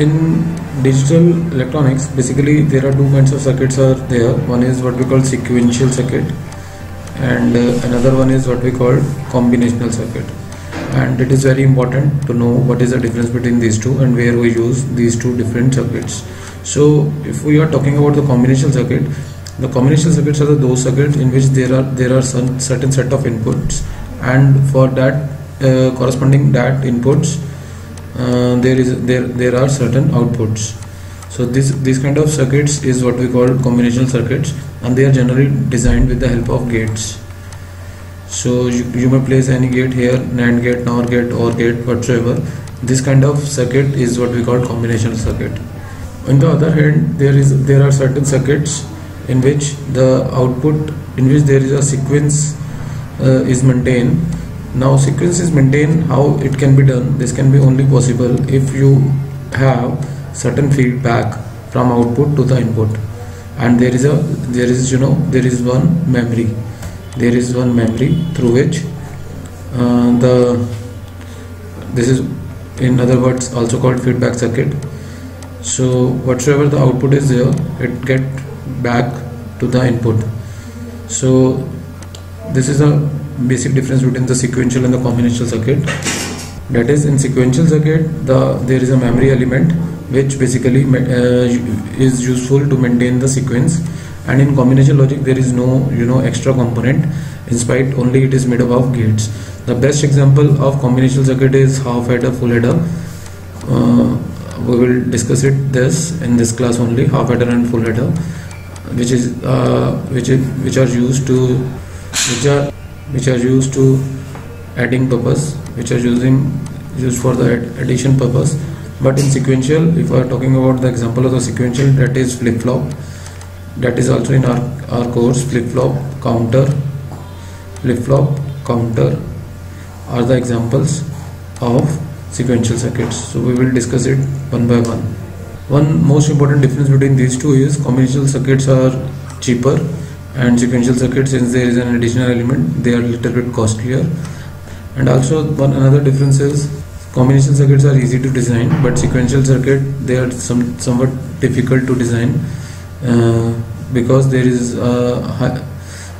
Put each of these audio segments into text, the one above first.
in digital electronics basically there are two kinds of circuits are there. One is what we call sequential circuit and uh, another one is what we call combinational circuit. And it is very important to know what is the difference between these two and where we use these two different circuits. So if we are talking about the combinational circuit the combinational circuits are those circuits in which there are there are certain set of inputs and for that uh, corresponding that inputs uh, there is there there are certain outputs. So this this kind of circuits is what we call combinational circuits and they are generally designed with the help of gates. So you, you may place any gate here NAND gate NOR gate OR gate whatsoever. This kind of circuit is what we call combinational circuit. On the other hand there is there are certain circuits in which the output in which there is a sequence uh, is maintained now sequence is maintained how it can be done. This can be only possible if you have certain feedback from output to the input. And there is a there is you know there is one memory. There is one memory through which uh, the this is in other words also called feedback circuit. So whatsoever the output is there it get back to the input. So this is a basic difference between the sequential and the combinational circuit. That is in sequential circuit the there is a memory element which basically uh, is useful to maintain the sequence. And in combination logic there is no you know extra component in spite only it is made up of gates. The best example of combinational circuit is half adder full adder uh, we will discuss it this in this class only half adder and full adder which is uh, which is which are used to which are which are used to adding purpose which are using used for the addition purpose. But in sequential if we are talking about the example of the sequential that is flip-flop. That is also in our, our course flip-flop counter flip-flop counter are the examples of sequential circuits. So we will discuss it one by one. One most important difference between these two is combinational circuits are cheaper and sequential circuits since there is an additional element they are little bit costlier. And also one another difference is combination circuits are easy to design but sequential circuit they are some somewhat difficult to design uh, because there is a high,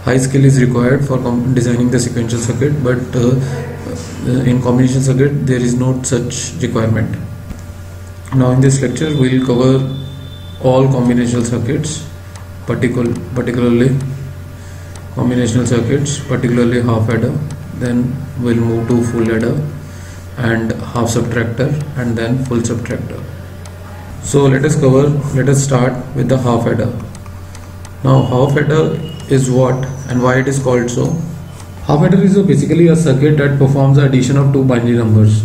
high, skill is required for designing the sequential circuit but uh, in combination circuit there is no such requirement. Now in this lecture we will cover all combinational circuits particular, particularly combinational circuits particularly half adder then we'll move to full adder and half subtractor and then full subtractor. So let us cover let us start with the half adder. Now half adder is what and why it is called so? Half adder is a basically a circuit that performs addition of two binary numbers.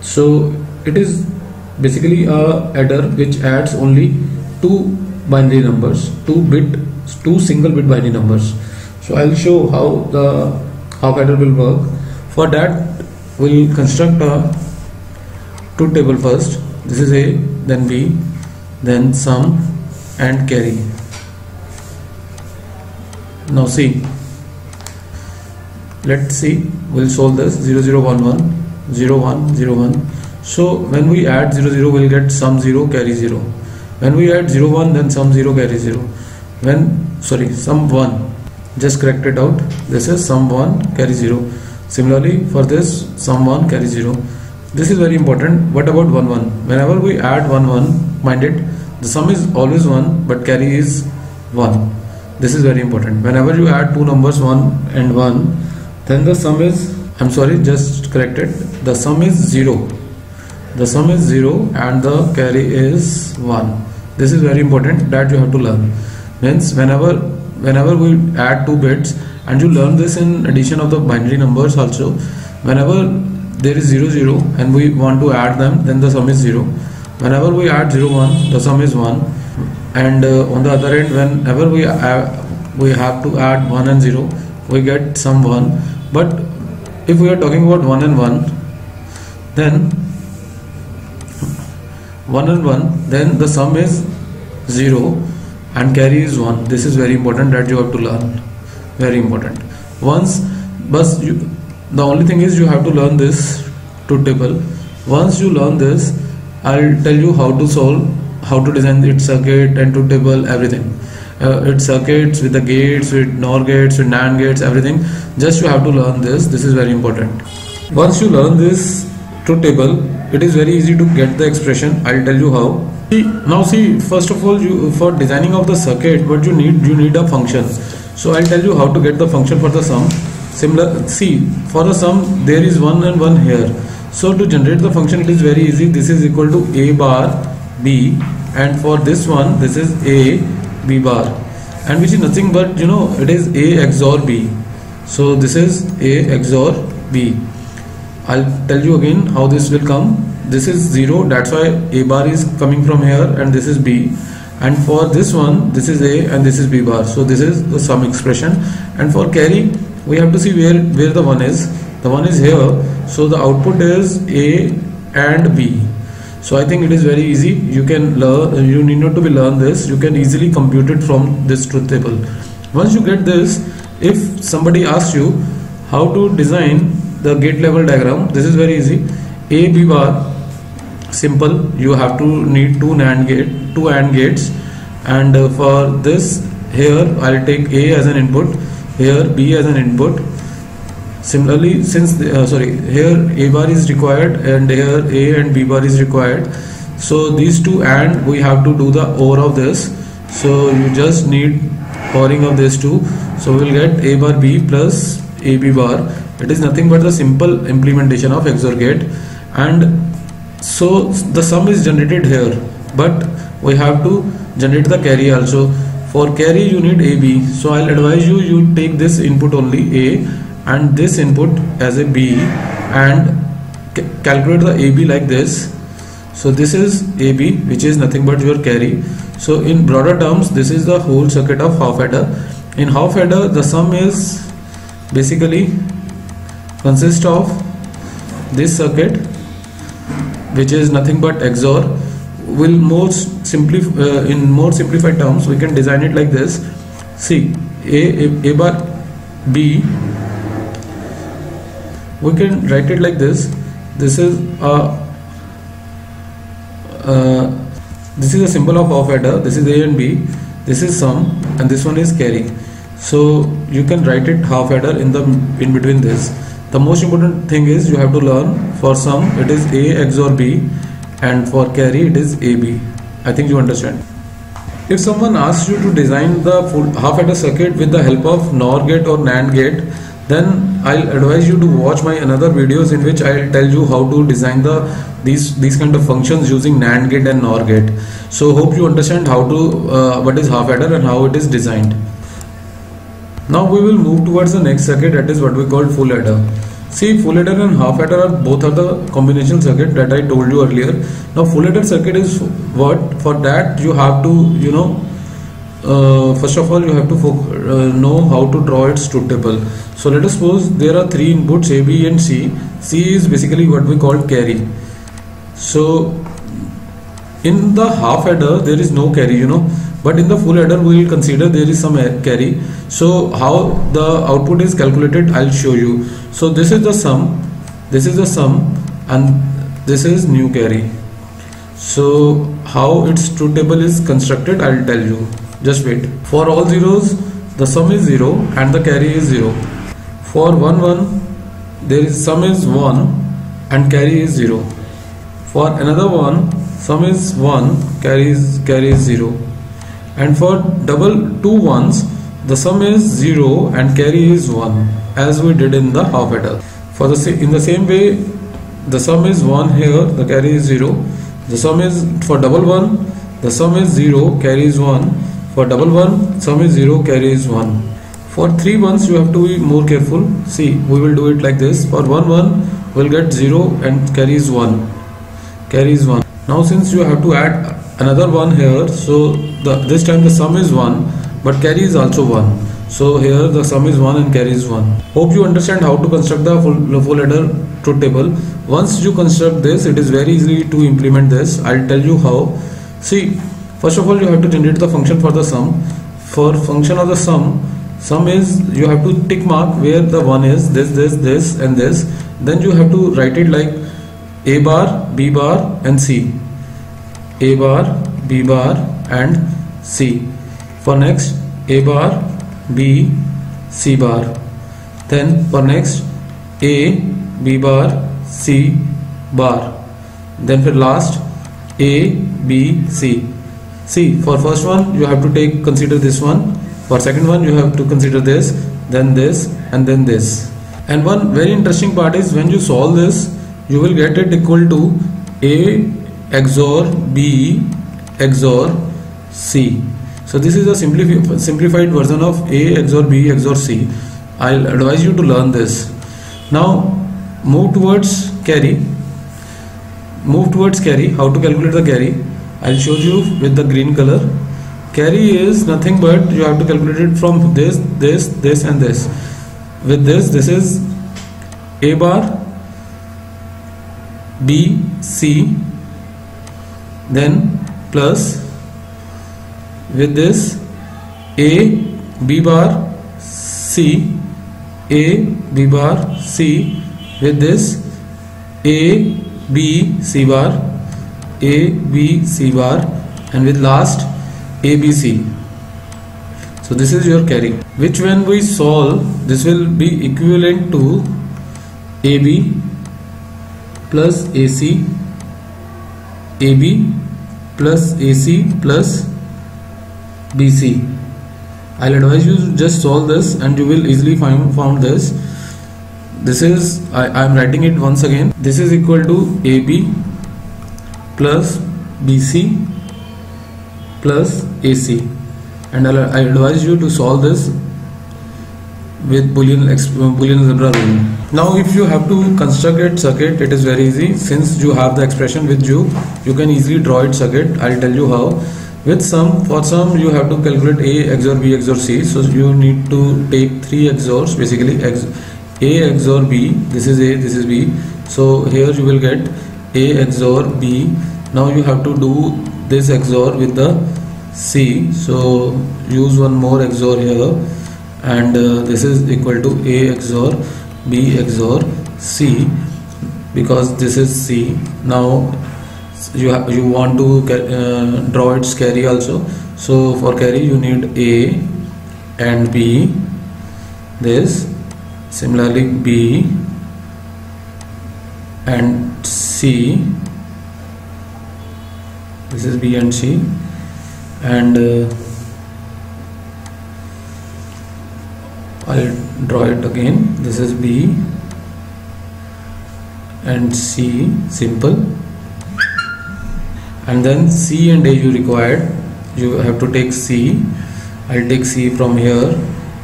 So it is basically a adder which adds only two binary numbers two bit two single bit binary numbers. So I'll show how the half adder will work. For that we'll construct a truth table first. This is A then B then sum and carry. Now see. Let's see. We'll solve this. 0011 0101 so when we add 00 we'll get sum 0 carry 0 when we add 0 1 then sum 0 carry 0 when sorry sum 1 just correct it out. This is sum 1 carry 0 similarly for this sum 1 carry 0 this is very important. What about 1 1 whenever we add 1 1 mind it the sum is always 1 but carry is 1 this is very important. Whenever you add two numbers 1 and 1 then the sum is I'm sorry just corrected the sum is 0 the sum is 0 and the carry is 1 this is very important that you have to learn. Means whenever whenever we add two bits and you learn this in addition of the binary numbers also whenever there is 0 0 and we want to add them then the sum is 0 whenever we add 0 1 the sum is 1 and uh, on the other end whenever we uh, we have to add 1 and 0 we get sum 1 but if we are talking about 1 and 1 then 1 and 1 then the sum is 0 and carry is 1 this is very important that you have to learn. Very important. Once but you, the only thing is you have to learn this truth table. Once you learn this I'll tell you how to solve how to design its circuit and truth table everything. Uh, its circuits with the gates with NOR gates with NAND gates everything. Just you have to learn this. This is very important. Once you learn this truth table it is very easy to get the expression I'll tell you how. See, now see first of all you for designing of the circuit what you need you need a function. So I'll tell you how to get the function for the sum. Similar see for the sum there is one and one here. So to generate the function it is very easy. This is equal to a bar b and for this one this is a b bar and which is nothing but you know it is a XOR b. So this is a XOR b I'll tell you again how this will come. This is 0 that's why a bar is coming from here and this is b. And for this one this is a and this is b bar. So this is the sum expression. And for carry we have to see where where the one is. The one is here. So the output is a and b. So I think it is very easy. You can learn you need not to be learn this. You can easily compute it from this truth table. Once you get this if somebody asks you how to design the gate level diagram this is very easy. A b bar simple. You have to need two NAND gate two AND gates. And uh, for this here I'll take a as an input here b as an input. Similarly since the, uh, sorry here a bar is required and here a and b bar is required. So these two and we have to do the OR of this. So you just need ORing of these two. So we'll get a bar b plus a b bar it is nothing but the simple implementation of XOR gate and so the sum is generated here. But we have to generate the carry also. For carry you need AB so I'll advise you you take this input only A and this input as a B and calculate the AB like this. So this is AB which is nothing but your carry. So in broader terms this is the whole circuit of half adder. In half adder the sum is basically consists of this circuit which is nothing but XOR will more simply uh, in more simplified terms we can design it like this. See a, a, a bar b we can write it like this. This is a uh, this is a symbol of half adder. This is a and b. This is sum and this one is carry so you can write it half adder in the in between this the most important thing is you have to learn for sum it is a XOR b and for carry it is ab i think you understand. If someone asks you to design the full half adder circuit with the help of NOR gate or NAND gate then I'll advise you to watch my another videos in which I'll tell you how to design the these these kind of functions using NAND gate and NOR gate. So hope you understand how to uh, what is half adder and how it is designed now we will move towards the next circuit that is what we call full adder. See full adder and half adder are both are the combination circuit that I told you earlier. Now full adder circuit is what? For that you have to you know uh, first of all you have to uh, know how to draw its truth table so let us suppose there are three inputs a b and c. C is basically what we call carry. So in the half adder there is no carry you know. But in the full adder we will consider there is some carry so how the output is calculated i'll show you. So this is the sum this is the sum and this is new carry. So how its truth table is constructed i'll tell you. Just wait. For all zeros the sum is 0 and the carry is 0 for 1 1 there is sum is 1 and carry is 0 for another one sum is 1 carry is carry is 0 and for double two ones the sum is 0 and carry is 1 as we did in the half adder for the in the same way the sum is 1 here the carry is 0 the sum is for double one the sum is 0 carry is 1 for double one, sum is 0, carry is 1. For 3 ones, you have to be more careful. See, we will do it like this. For 1 1, we'll get 0 and carry is 1. Carry is 1. Now since you have to add another 1 here, so the, this time the sum is 1, but carry is also 1. So here the sum is 1 and carry is 1. Hope you understand how to construct the full, full adder truth table. Once you construct this, it is very easy to implement this. I'll tell you how. See, first of all you have to generate the function for the sum for function of the sum sum is you have to tick mark where the one is this this this and this then you have to write it like a bar b bar and c A bar, B bar and C. For next A bar, B, C bar. Then for next A, B bar, C bar. Then for last A, B, C. See for first one you have to take consider this one. For second one you have to consider this, then this and then this. And one very interesting part is when you solve this you will get it equal to A XOR B XOR C. So this is a simplifi simplified version of A XOR B XOR C. I'll advise you to learn this. Now move towards carry. Move towards carry. How to calculate the carry? I'll show you with the green color. Carry is nothing but you have to calculate it from this, this, this and this. With this, this is A bar B C then plus with this A B bar C A B bar C with this A B C bar A B C bar and with last A B C. So this is your carry. Which when we solve this will be equivalent to AB plus AC AB plus AC plus BC I'll advise you to just solve this and you will easily find found this. This is I am writing it once again. This is equal to AB plus BC plus AC and I'll, I advise you to solve this with boolean boolean algebra rule. Now if you have to construct a circuit it is very easy. Since you have the expression with you you can easily draw it circuit. I'll tell you how with some for some you have to calculate a xor b xor c. So you need to take three xors basically x a xor b. This is a this is b. So here you will get a xor b. Now you have to do this xor with the c. So use one more xor here. And uh, this is equal to A XOR B XOR C. Because this is C. Now you have you want to uh, draw its carry also. So for carry you need A and B. This. Similarly B and C. This is B and C. And uh, I'll draw it again. This is B and C. Simple and then C and A you required you have to take C. I'll take C from here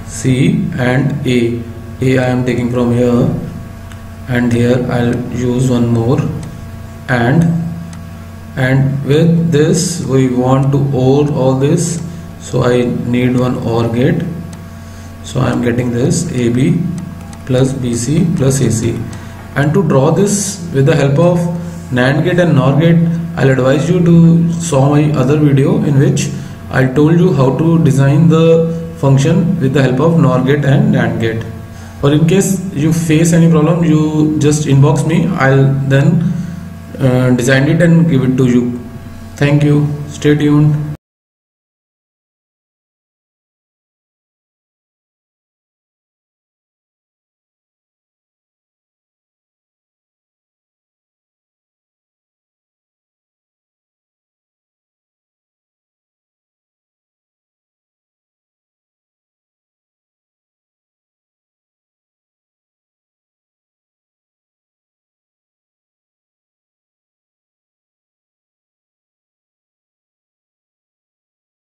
C and A. A I am taking from here and here I'll use one more. And and with this we want to OR all this. So I need one OR gate. So I am getting this AB plus BC plus AC and to draw this with the help of NAND gate and NOR gate I'll advise you to saw my other video in which I told you how to design the function with the help of NOR gate and NAND gate or in case you face any problem you just inbox me. I'll then uh, design it and give it to you. Thank you. Stay tuned